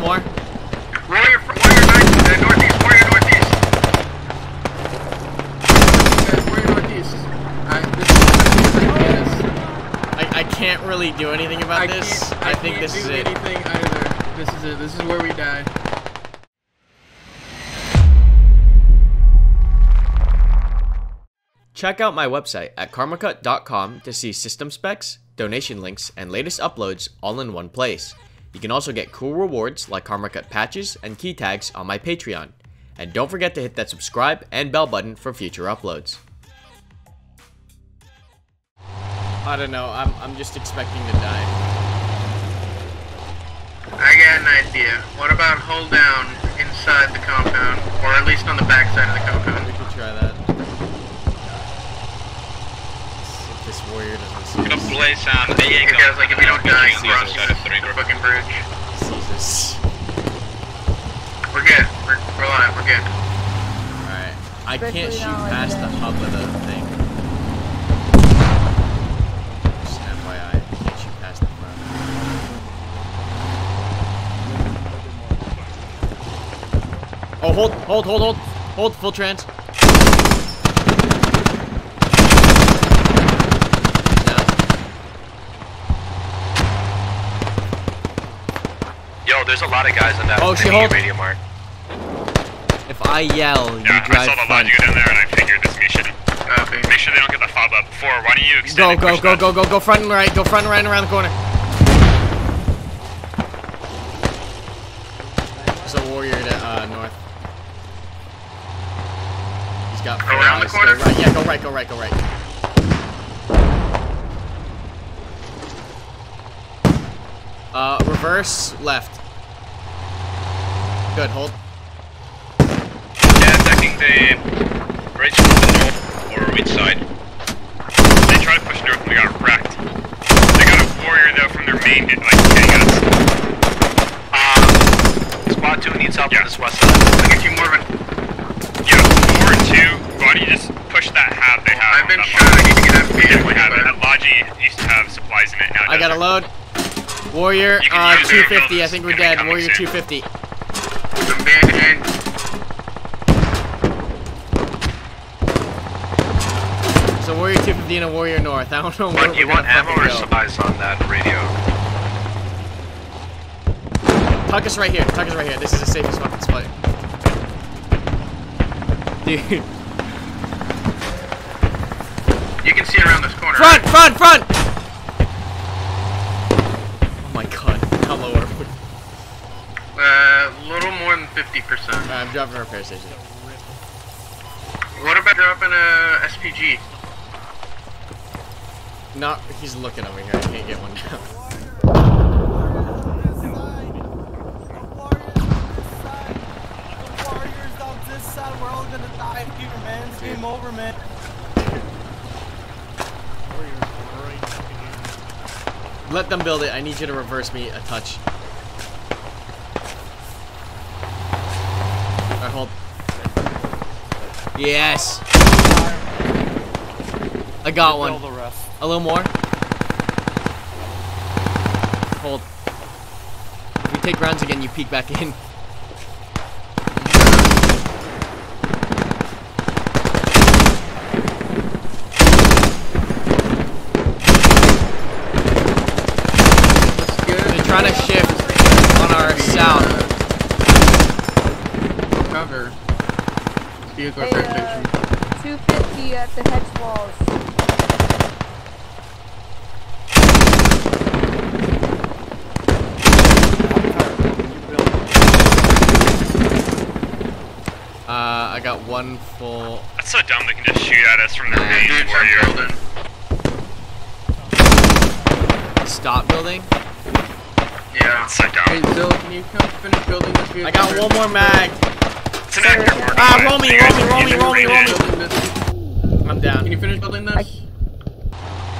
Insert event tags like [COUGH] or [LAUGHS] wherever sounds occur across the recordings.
little more. Warrior, warrior north, uh, northeast, warrior northeast. Okay, we're northeast. I, this is the best I, I can't really do anything about I this. I, I think can't this is do it. anything either. This is it. This is where we die. Check out my website at karmakut.com to see system specs, donation links, and latest uploads all in one place. You can also get cool rewards like Karmakut patches and key tags on my Patreon. And don't forget to hit that subscribe and bell button for future uploads. I don't know, I'm, I'm just expecting to die. I got an idea. What about hold down inside the compound, or at least on the back side of the compound? We could try that. If this warrior doesn't Gonna see blaze on the Jaeger. Because like if you don't die, you cross Side of three the fucking bridge. Jesus. We're good. We're, we're alive. We're good. Alright. I Especially can't shoot like past the hub of the thing. Just FYI, I can't shoot past the front. Oh, hold, hold, hold, hold, hold, full trans. Now, Yo, there's a lot of guys on that Oh, she thingy hold- radio mark. if I yell, you Yeah, I drive saw the front. logic down there and I figured this mission. Copy. Make sure they don't get the fob up before. Why don't you extend Go, and go, go, go, go, go front and right, go front and right around the corner. There's a warrior to uh, north. He's got four Around the corner? Go right. Yeah, go right, go right, go right. Uh, reverse left. Good, hold. Yeah, attacking the bridge from the north or which side? They tried to push north and we got wrecked. They got a warrior though from their main, hit, like hitting us. Um, squad 2 needs help Yeah. on this west side. I get you, Morven. Yeah, four and two. Why don't you just push that hab they have? I've been that shot. I need to get We FP. definitely have it. That logi used to have supplies in it. Now I got a load. Warrior, uh, 250. I think we're dead. Warrior soon. 250. I'm bandaging. So Warrior 250 and a Warrior North. I don't know What, you want ammo or supplies on that radio? Tuck us right here. Tuck us right here. This is the safest fucking spot. Dude. You can see around this corner. Front! Front! Front! Oh my god. How low are we? Uh, a little more than 50%. Alright, I'm dropping a repair station. What about dropping a SPG? No, he's looking over here. I can't get one down. Game over, man. Let them build it. I need you to reverse me a touch. Alright, hold. Yes! I got one. the rest. A little more. Hold. If we take rounds again, you peek back in. Let's They're trying to shift on our south. cover. Vehicle Hey, repair uh, station. 250 at the hedge walls. Uh, I got one full. That's so dumb. They can just shoot at us from their main Dudes, I'm warrior. building. Stop building. Yeah. It's so Hey, dumb. Zill, can you come finish building this vehicle? I got one more mag. Ah, roll me, roll me, roll me, roll me, roll me. I'm down. Can you finish building this?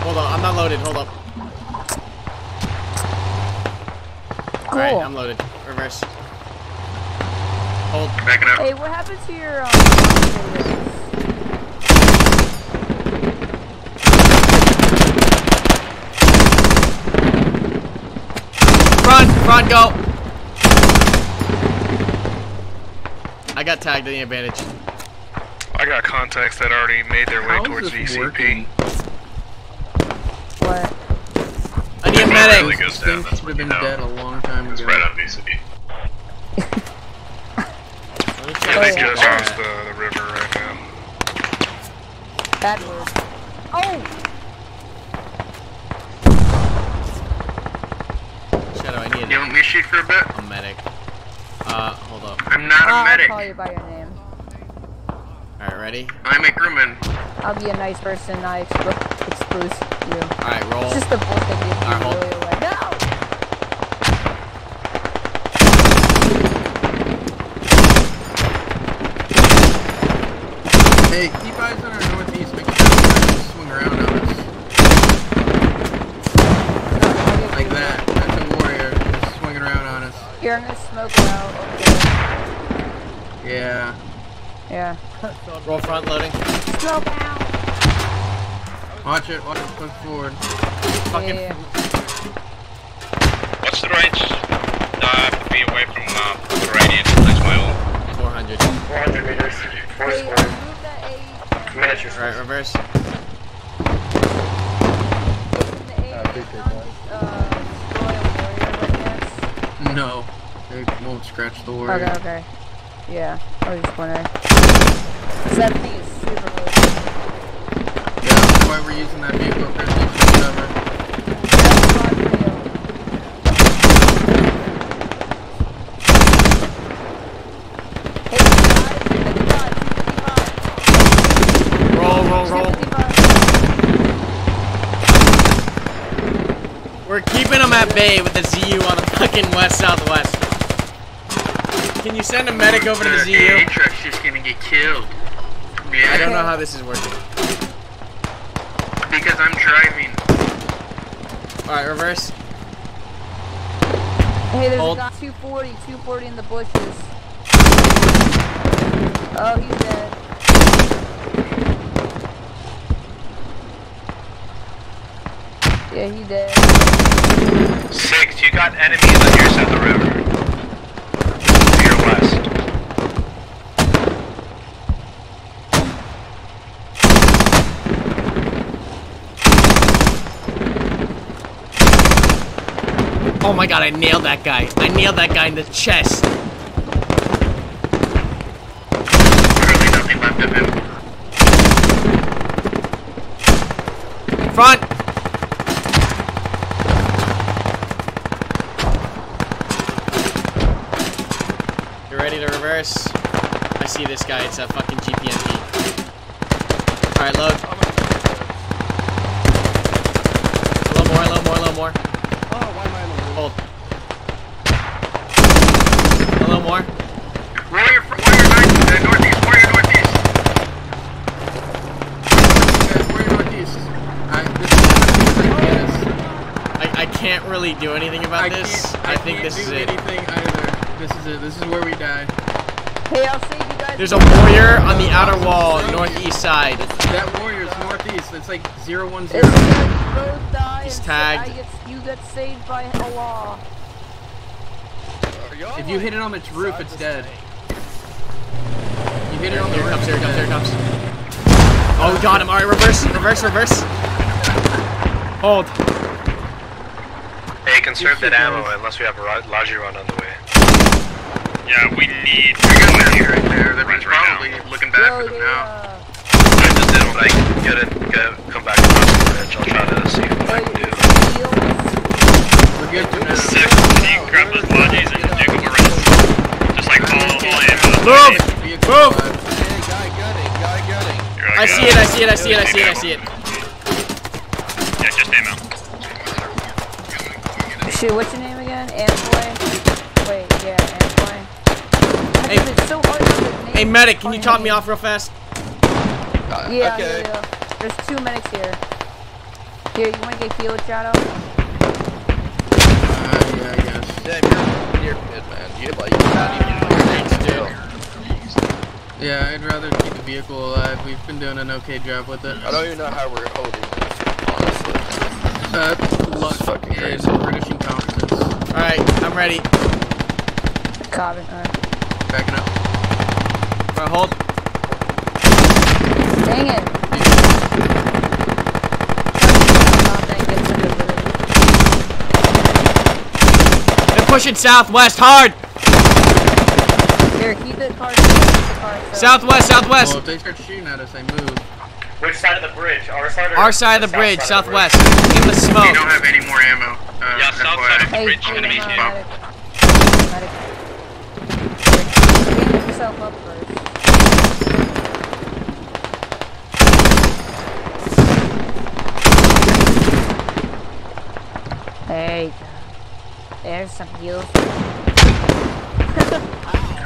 Hold on, I'm not loaded. Hold up. Alright, Cool. I'm loaded. Reverse. Hold. Backing up. Hey, what happened to your um? Front, front, go. I got tagged in the advantage. I got contacts that already made their way How is towards this VCP. working? What? I need a Really medic. goes This down, that's should when have you been know. dead a long time It's ago. right on VCP. Yeah, [LAUGHS] they just out. crossed the, the river right now. Bad word. Oh! Shadow, I need You want me to shoot for a bit? a medic. Uh, hold up. I'm not I'll a medic. call you by your name. Alright, ready? I'm a crewman. I'll be a nice person, not expo- expose you. Alright, roll. It's just the bullshit you Alright, hold. really away. No! Hey, keep eyes on our northeast. Make sure they don't swing around on us. Like that. That's a warrior just swinging around on us. Here, I'm gonna smoke it out over there. Yeah. Yeah. Roll front loading. Smoke out! Watch it. Watch it. Push forward. Fucking. Yeah, yeah. What's the range? Uh, I have to be away from uh, the radiant. That's my own. 400. 400 meters. Four Hey, square. remove that A. Miniature. Alright, reverse. The A is not just, uh, destroy a warrior, I guess. No. it won't scratch the warrior. Okay, okay. Yeah, I was just wondering. 'Cause that thing is super low. Yeah, that's why we're using that vehicle for additional cover. That's not real. Hey, guys, 255, 255, Roll, roll, roll. We're keeping them at bay with the ZU on the fucking west southwest. Can you send a medic over to the AA ZU? truck's just gonna get killed. Yeah, I don't know how this is working. because I'm driving. Alright, reverse. Hey, there's Hold. a guy 240, 240 in the bushes. Oh, he's dead. Yeah, he dead. Six, you got enemies on your side of the river. Oh my god, I nailed that guy. I nailed that guy in the chest. Literally nothing left of him. Front! You ready to reverse? I see this guy, it's a fucking GPMG. Alright, load. A little more, a little more, a little more. Hold. A little more. Warrior, fr- warrior nine, uh, northeast, warrior northeast. Yeah, warrior northeast. I, this is gonna get us. I, I can't really do anything about I this. can't- I, think can't this do is it. anything either. This is it. This is where we die. Hey, I'll save you guys. There's a warrior on the uh, outer wall, northeast side. That warrior's northeast. It's like zero one It's like both die He's tagged. Get, you get saved by Allah. If you hit it on its roof, it's dead. You hit it on the Here it roof. comes, here it comes, here it comes. Oh, we got him. Alright, reverse, reverse, reverse. [LAUGHS] Hold. Hey, conserve that ammo guys. unless we have a Ra- run on the way. Yeah, we need I got Murphy right there. They're Right, right probably now. looking bad Yo, for them they, now. uh, I just did when I get it, get, come back across the bridge. I'll try to see what I can do. heals. We're good for now. six. Can you grab those lodges and do a couple runs? Just like all, all ammo. Move! Vehicle Move! alive. You're I see it, I see it, I see it, I see it, I see it. Shit, what's your name again? Amplay? Wait, yeah, Amplay. Hey. It's so hard to get. Hey, medic, can you Funny top me off real fast? Yeah, yeah, yeah. There's two medics here. Here, you wanna get healed, Shadow? Uh, yeah, I guess. Yeah, if you're near mid, man, you like not even know Yeah, I'd rather keep the vehicle alive. We've been doing an okay job with it. I don't even know how we're holding this, honestly. Uh, luck fucking and crazy. British incompetence. Alright, I'm ready. Cobbin, alright. Backing up. Bro, hold. Dang it. Not that gets to the bridge. They're pushing southwest hard. Here, keep the car. Keep the car. so- Southwest, southwest. Well, if they start shooting at us, they move. Which side of the bridge? Our side or Our side of the bridge, side of the bridge? southwest. In the We don't have any more ammo. Uh, Yeah, south FYI. side of Hey, Bridge, clean enemies him here. medic. Medic. Yourself up first. Hey, there's some heals.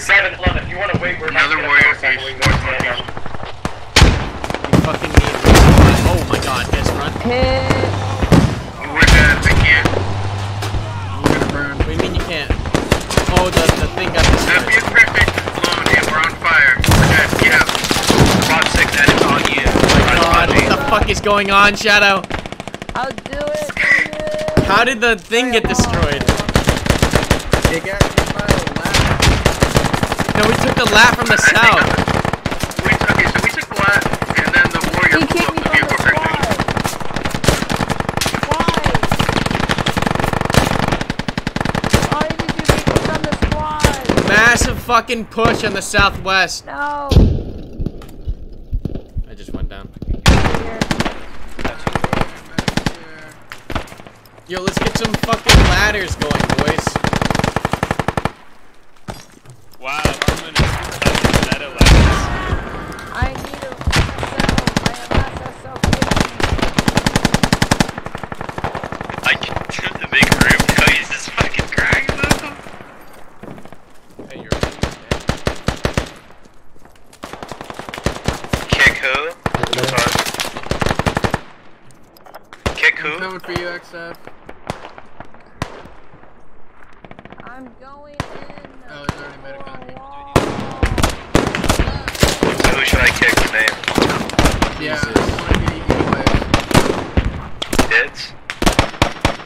7-Eleven, if you want to wait, we're about to Another get a warrior motorcycle, piece, we more can stand piece. up. You fucking need. Oh my god, this run. Hit. We're dead. I can't. We're gonna burn. What do you mean you can't? Oh, the, the thing got That destroyed. view perfect is blown and we're on fire. We're dead. Get out. Spot 6 enemies on you. Oh god, what the fuck is going on, Shadow? I'll do it. for. How did the thing get destroyed? They got hit by a ladder. No, we took the lap from the south. We took, okay, so we took the lap, and then the warrior He kicked me from the squad. Why? Why did you kick me from the squad? Massive fucking push on the southwest. No. I just went down. Yo, let's get some fucking ladders going, boys. Wow, I'm in that Alexis. I need a SSL. My last SSL kicked me. I can do the big room. Oh, he's just fucking crying though. Hey, you're Kick who? Sorry. Kick I'm who? coming for you, XF. I'm going in. Oh, who should I kick name? Yeah, I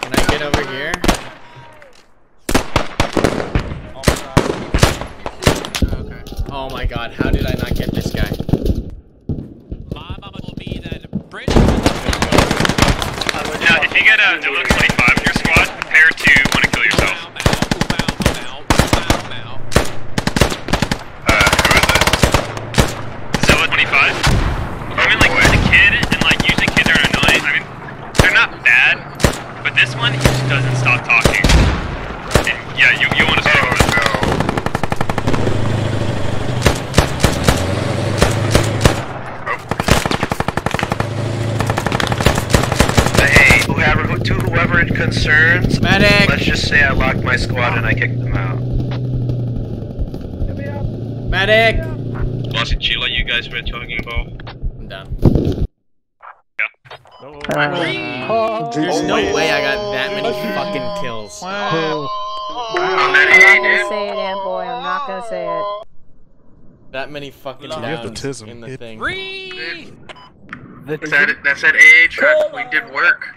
Can I get over here? Oh. My god, how did I not get this guy? You get a Dilla 25 in your squad, prepare to want to kill yourself. Uh, who is it? Zilla 25? I mean, like, as a kid, and like, usually kids are annoying. I mean, they're not bad, but this one, he just doesn't stop talking. And yeah, you, you want to stay with him. But hey, whoever, who, to whoever it concerns, Medic! let's just say I locked my squad and I kicked them out. Medic! Bossy Chila, you guys were talking about. I'm down. Uh, There's no way I got that many fucking kills. On I'm not gonna say it, Ant boy. I'm not gonna say it. That many fucking You have the downs tism. in the It- thing. That's that, that's that AA truck. We did work.